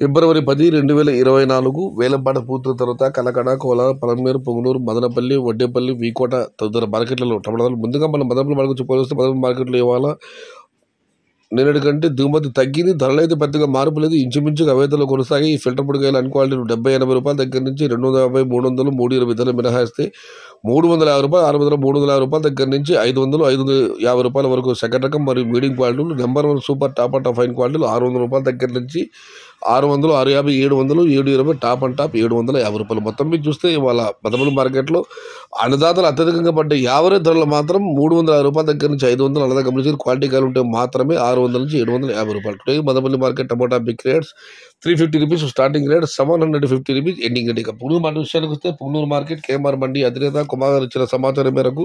ఫిబ్రవరి పది రెండు వేల ఇరవై నాలుగు వేలంపాట పూర్తి తర్వాత కలకడ కోలా పలమేరు పొంగనూరు మదనపల్లి వడ్డేపల్లి వీకోట తదితర మార్కెట్లలో టమాటాలు ముందుగా మనం మదనపల్లి మార్కెట్ చెప్పుకోవాల్సి మదనపల్లి మార్కెట్లో ఇవాళ నిన్నటి కంటే దిగుమతి తగ్గింది. ధరలు అయితే పెద్దగా మార్పు లేదు. ఇంచుమించుగా అవేతలు కొనసాగి ఈ ఫిల్టర్ పొడికాయలు అన్ని క్వాలిటీలు డెబ్బై ఎనభై రూపాయల దగ్గర నుంచి రెండు వందల యాభై మూడు వందలు మూడు ఇరవై ధరలు మినహాయిస్తే మూడు వందల యాభై రూపాయలు ఆరు వందల మూడు వందల యాభై రూపాయల దగ్గర నుంచి ఐదు వందలు ఐదు వందల యాభై రూపాయల వరకు సెకండ్ రకం. మరియు మీడియం క్వాలిటీలు number one super top and fine క్వాలిటీలు ఆరు వందల రూపాయల దగ్గర నుంచి ఆరు వందలు ఆరు యాభై ఏడు వందలు ఏడు ఇరవై టాప్ అండ్ టాప్ ఏడు వందల యాభై రూపాయలు. మొత్తం మీద చూస్తే ఇవాళ మదమల మార్కెట్లో అన్నదాతలు అత్యధికంగా పడ్డ యావరేజ్ ధరలు మాత్రం మూడు వందల యాభై రూపాయల దగ్గర నుంచి ఐదు వందలు అన్నదా గమనించారు క్వాలిటీ కాయలు ఉంటే మాత్రమే ఆరు వందల నుంచి ఏడు వందల యాభై రూపాయలు. Today Madanapalle market tomato big rates three fifty rupees starting rate seven hundred fifty rupees ending rate ఇక పునూరు మండి విషయానికి వస్తే పునూరు మార్కెట్ కేఎంఆర్ మండి అధినేత కుమార్ ఇచ్చిన సమాచారం మేరకు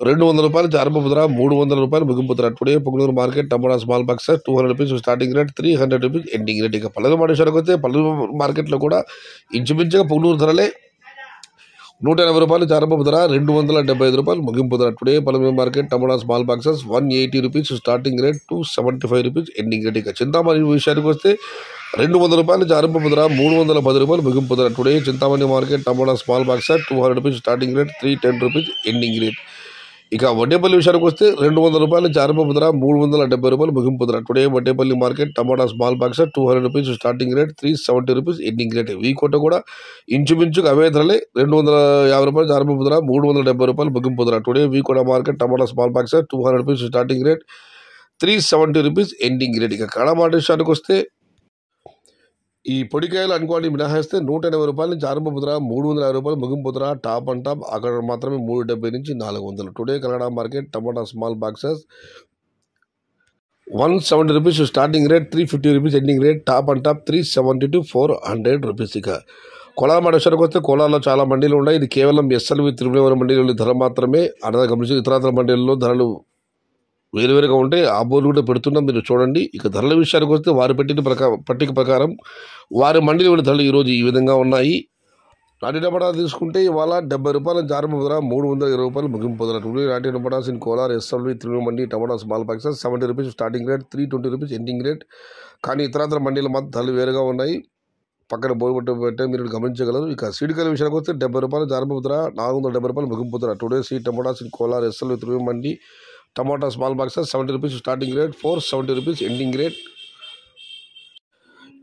రెండు వందల రూపాయలు చార్మ ముద్ర మూడు వందల రూపాయలు ముగింపు Mudra today Punganur market tomato small box two hundred rupees starting rate three hundred rupees ending rate ఇక పల్లెలు మాట వస్తే పల్లెలు మార్కెట్లో కూడా ఇంచుమించుగా పొంగనూరు ధరలే. నూట ఎనభై రూపాయలు చారపప్పు ధర రెండు వందల డెబ్బై ఐదు రూపాయలు ముగింపు ధర today Palamaner market tomato small boxes one eighty rupees starting rate two seventy five rupees ending rate ఇక చింతామణి విషయానికి వస్తే రెండు వందల రూపాయలు చారపప్పు ధర మూడు వందల పది రూపాయలు ముగింపు ధర today Chintamani market tomato small boxes two hundred rupees starting rate three ten rupees ending rate ఇక వడ్డేపల్లి విషయానికి వస్తే రెండు వందల రూపాయలు చారుపప్పు ధర మూడు వందల డెబ్బై రూపాయలు ముగింపు ధర today Vaddepalli market tomato small box two hundred rupees starting rate three seventy rupees ending rate ఈ కోట కూడా ఇంచుమించుకు అవే ధరలే. రెండు వందల యాభై రూపాయలు చారుపప్పు ధర మూడు వందల డెబ్బై రూపాయలు ముగింపు ధర today V Kota market tomato small box two hundred rupees starting rate three seventy rupees ending rate ఇక కళ మాట విషయానికి వస్తే ఈ పొడికాయలు అనుకోండి మినహాయిస్తే నూట ఎనభై రూపాయల నుంచి ఆరంభ ధర మూడు వందల యాభై రూపాయలు ముగింపు టాప్ అండ్ టాప్. అక్కడ మాత్రమే మూడు డెబ్బై నుంచి నాలుగు వందలు. Today Kannada market tomato small boxes. One seventy rupees starting rate three fifty rupees ending rate top and top three seventy to four hundred rupees ఇక. కోలార్ మాట వస్తే కోలార్లో చాలా మండీలు ఉన్నాయి. ఇది కేవలం ఎస్ఎల్వి తిరుమలవరం మండీలు ధర మాత్రమే. అనగా గమనించి ఇతరాతర మండీల్లో ధరలు వేరువేరుగా ఉంటే ఆ బోర్లు కూడా పెడుతున్నాం. మీరు చూడండి. ఇక ధరల విషయానికి వస్తే వారు పెట్టిన ప్రకారం పట్టిక ప్రకారం వారి మండలి ధరలు ఈరోజు ఈ విధంగా ఉన్నాయి. నాటి టమాటా తీసుకుంటే ఇవాళ డెబ్బై రూపాయల జారమ ధర మూడు వందల ఇరవై రూపాయలు ముగింపు ధర నాటి tomatoes in Kolar SLV Tirumala mandi tomato small boxes seventy rupees starting rate three twenty rupees ending rate. కానీ ఇతరాతర మండీలు మాత్రం ధరలు వేరుగా ఉన్నాయి. పక్కన బోర్డు పెట్టే మీరు గమనించగలరు. ఇక సీడికల విషయానికి వస్తే డెబ్బై రూపాయలు జారమ ధర నాలుగు వందల డెబ్బై రూపాయలు ముగింపు ధర today see tomatoes in Kolar SLV Tirumala mandi tomato small boxes seventy rupees starting rate four seventy rupees ending rate.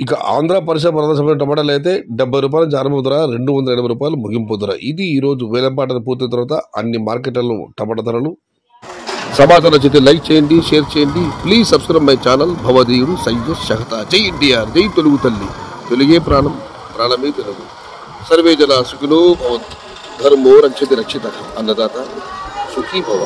ఇక ఆంధ్ర పరిసర ప్రదర్శన టమాటాలు అయితే డెబ్బై రూపాయల జారమ ధర రెండు వందల ఎనభై రూపాయలు ముగింపు ధర. ఇది ఈరోజు వేలంపాట పూర్తయిన తర్వాత అన్ని మార్కెట్లలో టమాటా ధరలు. సమాచారం నచ్చితే లైక్ చేయండి షేర్ చేయండి. ప్లీజ్ సబ్స్క్రైబ్ మై ఛానల్ భవదీయుడు సయ్యద్ షహతా. జై ఎన్టీఆర్ జై తెలుగు తల్లి. తెలుగే ప్రాణం ప్రాణమే తెలుగు. సర్వే జన సుఖినో భవంతు. ధర్మో రక్షతి రక్షిత. అన్నదాత సుఖీ భవ.